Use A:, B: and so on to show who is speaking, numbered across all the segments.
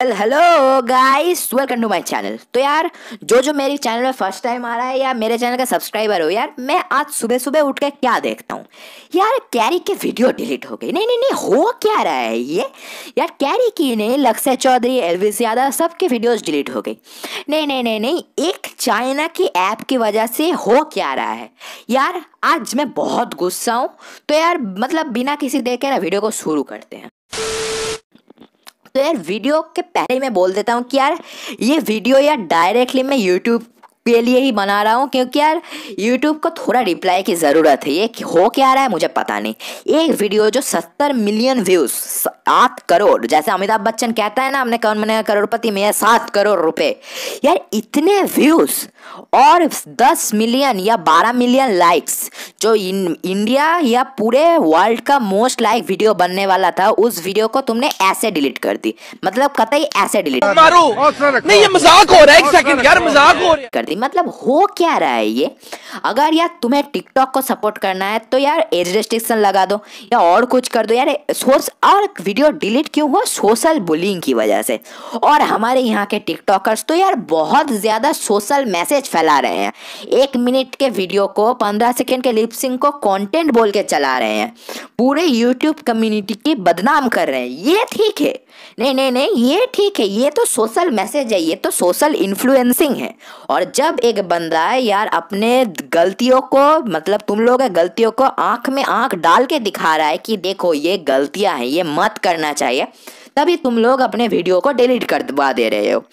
A: Hello guys welcome to my channel तो यार, जो जो मेरी चैनल में फ़र्स्ट टाइम आ रहा है या मेरे चैनल का सब्सक्राइबर हो यार, मैं आज सुबह सुबह उठ के क्या देखता हूँ? यार कैरी के वीडियो डिलीट हो गई। नहीं नहीं नहीं, हो क्या रहा है ये? यार कैरी की नहीं लक्ष्य चौधरी एलविस यादव सबके वीडियोज़ डिलीट हो गई। नहीं नहीं नहीं नहीं, एक चाइना की ऐप की वजह से हो क्या रहा है? यार, आज मैं बहुत गुस्सा हूँ। तो यार मतलब बिना किसी देखे ना वीडियो को शुरू करते हैं। तो यार वीडियो के पहले ही मैं बोल देता हूँ कि यार ये वीडियो यार डायरेक्टली मैं यूट्यूब के लिए ही बना रहा हूँ क्योंकि यार यूट्यूब को थोड़ा रिप्लाई की ज़रूरत है। ये हो क्या रहा है मुझे पता नहीं। एक वीडियो जो सत्तर मिलियन व्यूज़ सात करोड़ जैसे अमिताभ बच्चन कहता है ना हमने कौन बनेगा करोड़पति? में सात करोड़ रुपए। यार इतने व्यूज़ और दस मिलियन या बारह मिलियन लाइक्स जो इन इंडिया या पूरे वर्ल्ड का मोस्ट लाइक वीडियो बनने वाला था उस वीडियो को तुमने ऐसे डिलीट कर दी। मतलब कतई ऐसे डिलीट
B: मारो। नहीं ये मज़ाक हो रहा है एक सेकंड यार मज़ाक हो रहा है।
A: कर दी। मतलब हो क्या रहा है ये? अगर यार तुम्हें टिकटॉक को सपोर्ट करना है तो यार एज रेस्ट्रिक्शन लगा दो या और कुछ कर दो। यार सोर्स और वीडियो डिलीट क्यों हुआ? सोशल बुलिंग की वजह से। और हमारे यहाँ के टिकटॉकर्स तो यार बहुत ज़्यादा सोशल मैसेज फैला रहे हैं। एक मिनट के वीडियो को, पंद्रह सेकेंड के लिपसिंग को कॉन्टेंट बोल के चला रहे हैं। पूरे यूट्यूब कम्युनिटी की बदनाम कर रहे हैं। ये ठीक है। नहीं नहीं नहीं, ये ठीक है। ये तो सोशल मैसेज है। ये तो सोशल इन्फ्लुएंसिंग है। और जब एक बंदा है यार अपने गलतियों को मतलब तुम लोग गलतियों को आँख में आँख डाल के दिखा रहा है कि देखो ये गलतियाँ हैं, ये मत करना चाहिए। तभी तुम लोग अपने वीडियो को डिलीट कर दबा दे रहे हो।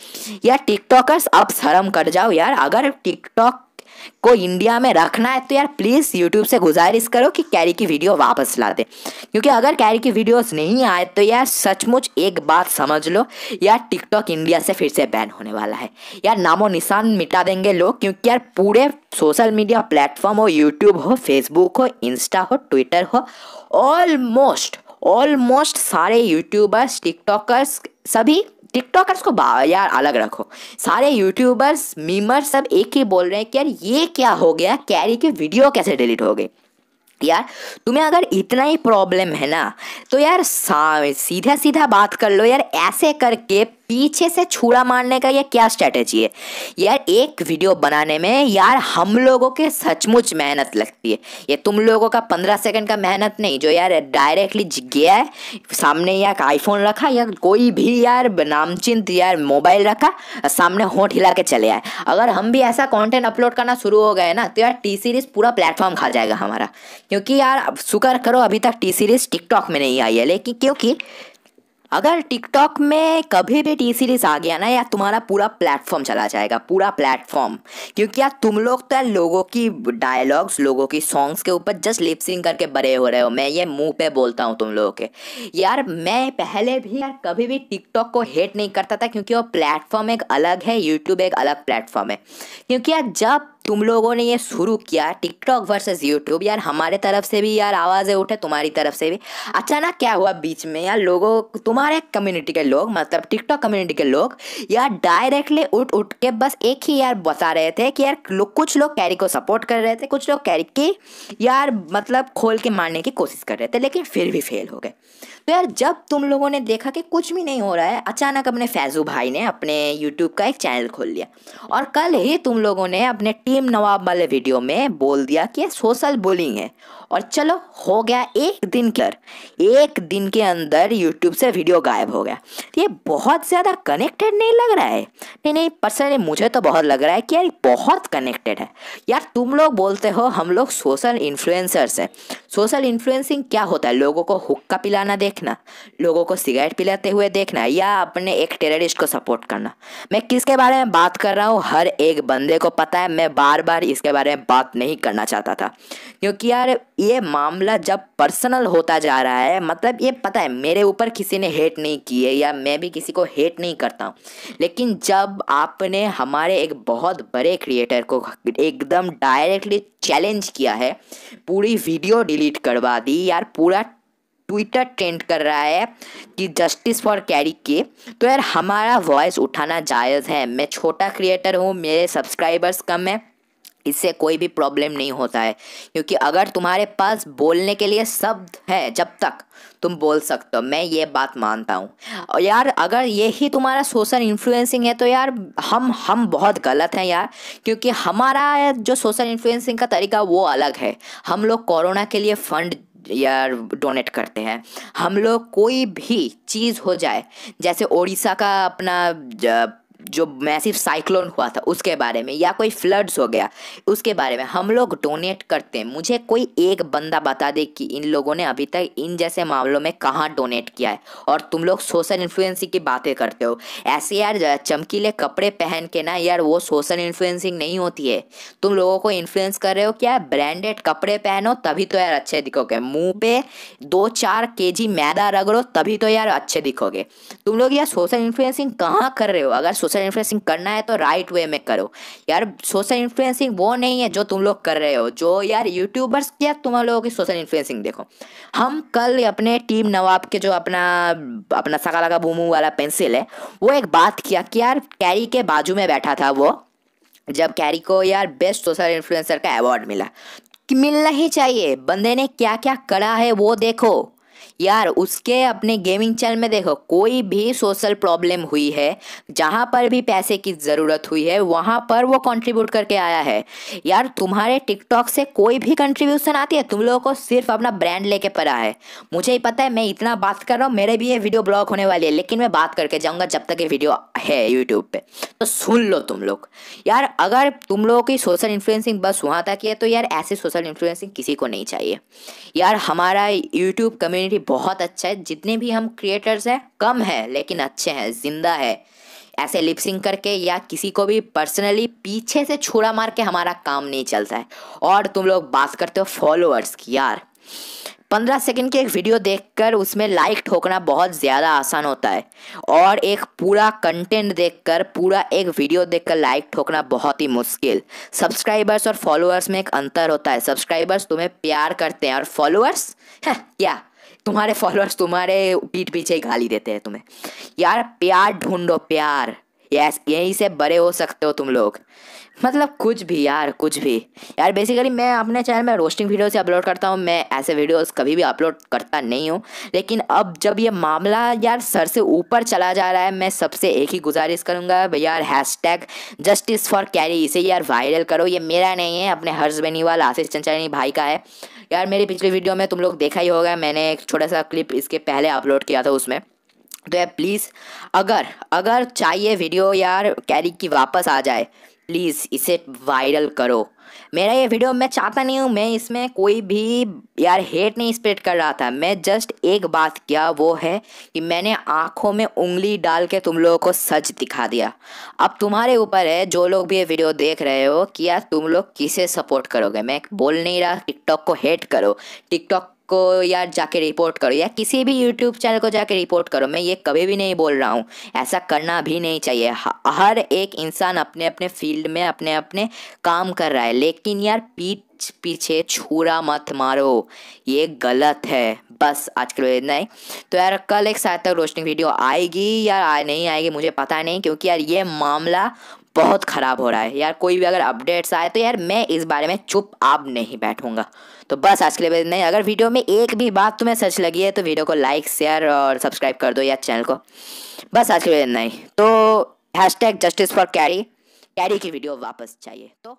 A: यार टिकटॉकर्स अब शर्म कर जाओ यार। अगर टिकटॉक को इंडिया में रखना है तो यार प्लीज़ यूट्यूब से गुजारिश करो कि कैरी की वीडियो वापस ला दे। क्योंकि अगर कैरी की वीडियोस नहीं आए तो यार सचमुच एक बात समझ लो, यार टिकटॉक इंडिया से फिर से बैन होने वाला है। यार नामो निशान मिटा देंगे लोग, क्योंकि यार पूरे सोशल मीडिया प्लेटफॉर्म हो यूट्यूब हो फेसबुक हो इंस्टा हो ट्विटर हो ऑलमोस्ट ऑलमोस्ट सारे यूट्यूबर्स टिकटॉकर्स सभी टिकटॉकर्स को यार अलग रखो। सारे यूट्यूबर्स, मीमर्स सब एक ही बोल रहे हैं कि यार ये क्या हो गया? कैरी की वीडियो कैसे डिलीट हो गई यार, तुम्हें अगर इतना ही प्रॉब्लम है ना तो यार सीधा सीधा बात कर लो यार, ऐसे करके पीछे से छुड़ा मारने का ये क्या स्ट्रेटेजी है? यार, एक वीडियो बनाने में यार हम लोगों के सचमुच मेहनत लगती है। ये तुम लोगों का पंद्रह सेकंड का मेहनत नहीं, जो यार डायरेक्टली गया है, सामने या आईफोन रखा, या कोई भी यार नामचिंत यार मोबाइल रखा, सामने होठ हिला के चले आए। अगर हम भी ऐसा कॉन्टेंट अपलोड करना शुरू हो गए ना तो यार टी सीरीज़ पूरा प्लेटफॉर्म खा जाएगा हमारा। क्योंकि यार शुक्र करो अभी तक टी सीरीज़ टिकटॉक में नहीं आई है, लेकिन क्योंकि अगर टिकटॉक में कभी भी टी सीरीज़ आ गया ना यार तुम्हारा पूरा प्लेटफॉर्म चला जाएगा, पूरा प्लेटफॉर्म। क्योंकि यार तुम लोग तो यार लोगों की डायलॉग्स लोगों की सॉन्ग्स के ऊपर जस्ट लिपसिंग करके बड़े हो रहे हो। मैं ये मुँह पे बोलता हूँ तुम लोगों के। यार मैं पहले भी यार कभी भी टिकटॉक को हेट नहीं करता था, क्योंकि वो प्लेटफॉर्म एक अलग है यूट्यूब एक अलग प्लेटफॉर्म है। क्योंकि यार जब तुम लोगों ने ये शुरू किया टिकटॉक वर्सेस यूट्यूब यार, हमारे तरफ़ से भी यार आवाज़ें उठे, तुम्हारी तरफ़ से भी। अचानक क्या हुआ बीच में? यार, लोगों, तुम्हारे कम्युनिटी के लोग मतलब टिकटॉक कम्युनिटी के लोग, यार डायरेक्टली उठ उठ के बस एक ही यार बता रहे थे कि यार लोग कुछ लोग कैरी को सपोर्ट कर रहे थे, कुछ लोग कैरी की यार मतलब खोल के मारने की कोशिश कर रहे थे, लेकिन फिर भी फेल हो गए। तो यार, जब तुम लोगों ने देखा कि कुछ भी नहीं हो रहा है, अचानक अपने फैजू भाई ने अपने यूट्यूब का एक चैनल खोल लिया। और कल ही तुम लोगों ने अपने टीम नवाब वाले वीडियो में बोल दिया कि सोशल बुलिंग है। और चलो, हो गया एक दिन कर एक दिन के अंदर यूट्यूब से वीडियो गायब हो गया। ये बहुत ज़्यादा कनेक्टेड नहीं लग रहा है। नहीं नहीं पर्सनली मुझे तो बहुत लग रहा है कि यार बहुत कनेक्टेड है। यार तुम लोग बोलते हो, हम लोग सोशल इन्फ्लुएंसर्स हैं। सोशल इन्फ्लुएंसिंग क्या होता है? लोगों को हुक्का पिलाना देखना, लोगों को सिगरेट पिलाते हुए देखना या अपने एक टेररिस्ट को सपोर्ट करना। मैं किसके बारे में बात कर रहा हूँ? हर एक बंदे को पता है, मैं बार बार इसके बारे में बात नहीं करना चाहता था। क्योंकि यार, ये मामला जब पर्सनल होता जा रहा है मतलब ये पता है, मेरे ऊपर किसी ने हेट नहीं की है या मैं भी किसी को हेट नहीं करता हूँ। लेकिन जब आपने हमारे एक बहुत बड़े क्रिएटर को एकदम डायरेक्टली चैलेंज किया है, पूरी वीडियो डिलीट करवा दी। यार, पूरा ट्विटर ट्रेंड कर रहा है कि जस्टिस फॉर कैरी के। तो यार, हमारा वॉइस उठाना जायज़ है। मैं छोटा क्रिएटर हूँ, मेरे सब्सक्राइबर्स कम है। इससे कोई भी प्रॉब्लम नहीं होता है। क्योंकि अगर तुम्हारे पास बोलने के लिए शब्द है, जब तक तुम बोल सकते हो, मैं ये बात मानता हूँ। और यार, अगर यही तुम्हारा सोशल इन्फ्लुएंसिंग है तो यार, हम हम बहुत गलत हैं यार। क्योंकि हमारा जो सोशल इन्फ्लुएंसिंग का तरीका वो अलग है। हम लोग कोरोना के लिए फंड यार डोनेट करते हैं। हम लोग कोई भी चीज़ हो जाए, जैसे ओडिशा का अपना जो मैसिव साइक्लोन हुआ था, उसके बारे में, या कोई फ्लड्स हो गया, उसके बारे में हम लोग डोनेट करते हैं। मुझे कोई एक बंदा बता दे कि इन लोगों ने अभी तक इन जैसे मामलों में कहाँ डोनेट किया है, और तुम लोग सोशल इन्फ्लुएंसिंग की बातें करते हो। ऐसे यार चमकीले कपड़े पहन के ना यार, वो सोशल इन्फ्लुएंसिंग नहीं होती है। तुम लोगों को इन्फ्लुएंस कर रहे हो क्या ब्रांडेड कपड़े पहनो, तभी तो यार अच्छे दिखोगे। मुँह पे दो चार के जी मैदा रगड़ो, तभी तो यार अच्छे दिखोगे। तुम लोग यार सोशल इन्फ्लुएंसिंग कहाँ कर रहे हो? अगर सोशल इन्फ्लुएंसिंग करना है तो राइट वे में करो। यार, सोशल इन्फ्लुएंसिंग वो नहीं है जो तुम लोग कर रहे हो, जो यार यूट्यूबर्स क्या तुम लोगों की सोशल इन्फ्लुएंसिंग देखो। हम कल अपने टीम नवाब के जो अपना अपना सका लगा बूमू वाला पेंसिल है, वो एक बात किया कि यार कैरी के बाजू में बैठा था वो, जब कैरी को यार बेस्ट सोशल इन्फ्लुएंसर का अवार्ड मिला। कि मिलना ही चाहिए, बंदे ने क्या क्या करा है वो देखो। यार, उसके अपने गेमिंग चैनल में देखो, कोई भी सोशल प्रॉब्लम हुई है, जहाँ पर भी पैसे की ज़रूरत हुई है, वहाँ पर वो कंट्रीब्यूट करके आया है। यार, तुम्हारे टिकटॉक से कोई भी कंट्रीब्यूशन आती है, तुम लोगों को सिर्फ़ अपना ब्रांड लेके पड़ा है। मुझे ही पता है, मैं इतना बात कर रहा हूँ, मेरे भी ये वीडियो ब्लॉक होने वाली है, लेकिन मैं बात करके जाऊँगा जब तक ये वीडियो है यूट्यूब पे। तो सुन लो तुम लोग। यार, अगर तुम लोगों की सोशल इन्फ्लुएंसिंग बस वहाँ तक है तो यार ऐसे सोशल इन्फ्लुएंसिंग किसी को नहीं चाहिए। यार, हमारा यूट्यूब कम्युनिटी बहुत अच्छा है। जितने भी हम क्रिएटर्स हैं, कम है, लेकिन अच्छे हैं, ज़िंदा है। ऐसे लिपसिंग करके या किसी को भी पर्सनली पीछे से छुरा मार के हमारा काम नहीं चलता है। और तुम लोग बात करते हो फॉलोअर्स की, यार। पंद्रह सेकंड की एक वीडियो देखकर उसमें लाइक ठोकना बहुत ज़्यादा आसान होता है। और एक पूरा कंटेंट देखकर, पूरा एक वीडियो देखकर लाइक ठोकना बहुत ही मुश्किल। सब्सक्राइबर्स और फॉलोअर्स में एक अंतर होता है। सब्सक्राइबर्स तुम्हें प्यार करते हैं। और फॉलोअर्स क्या? तुम्हारे फॉलोअर्स तुम्हारे पीठ पीछे गाली देते हैं तुम्हें। यार, प्यार ढूंढो, प्यार। यस यहीं से बड़े हो सकते हो तुम लोग। मतलब कुछ भी यार, कुछ भी। यार बेसिकली मैं अपने चैनल में रोस्टिंग वीडियो से अपलोड करता हूँ। मैं ऐसे वीडियोस कभी भी अपलोड करता नहीं हूँ। लेकिन अब जब ये मामला यार सर से ऊपर चला जा रहा है, मैं सबसे एक ही गुजारिश करूँगा यार hashtag justice for Carry इसे यार वायरल करो। ये मेरा नहीं है, अपने हर्ष बेनीवाल आशीष चंचलानी भाई का है। यार, मेरी पिछली वीडियो में तुम लोग देखा ही होगा, मैंने एक छोटा सा क्लिप इसके पहले अपलोड किया था उसमें। तो यार प्लीज़ अगर अगर चाहिए वीडियो यार कैरी की वापस आ जाए प्लीज़ इसे वायरल करो। मेरा ये वीडियो मैं चाहता नहीं हूँ, मैं इसमें कोई भी यार हेट नहीं स्प्रेड कर रहा था। मैं जस्ट एक बात किया, वो है कि मैंने आँखों में उंगली डाल के तुम लोगों को सच दिखा दिया। अब तुम्हारे ऊपर है, जो लोग भी ये वीडियो देख रहे हो, कि यार तुम लोग किसे सपोर्ट करोगे? मैं बोल नहीं रहा टिकटॉक को हेट करो। टिकटॉक को यार जाके रिपोर्ट करो, या किसी भी यूट्यूब चैनल को जाके रिपोर्ट करो, मैं ये कभी भी नहीं बोल रहा हूँ। ऐसा करना भी नहीं चाहिए। हर एक इंसान अपने अपने फ़ील्ड में अपने अपने काम कर रहा है, लेकिन यार पीठ पीछे छुरा मत मारो। ये गलत है। बस आज के लिए इतना ही। तो यार कल एक साथ तक रोशनी वीडियो आएगी या नहीं आएगी, मुझे पता नहीं, क्योंकि यार ये मामला बहुत ख़राब हो रहा है। यार, कोई भी अगर अपडेट्स आए तो यार मैं इस बारे में चुप आप नहीं बैठूँगा। तो बस आज के लिए नहीं अगर वीडियो में एक भी बात तुम्हें सच लगी है तो वीडियो को लाइक शेयर और सब्सक्राइब कर दो यार चैनल को। बस आज के लिए नहीं तो hashtag justice for Carry Carry की वीडियो वापस चाहिए। तो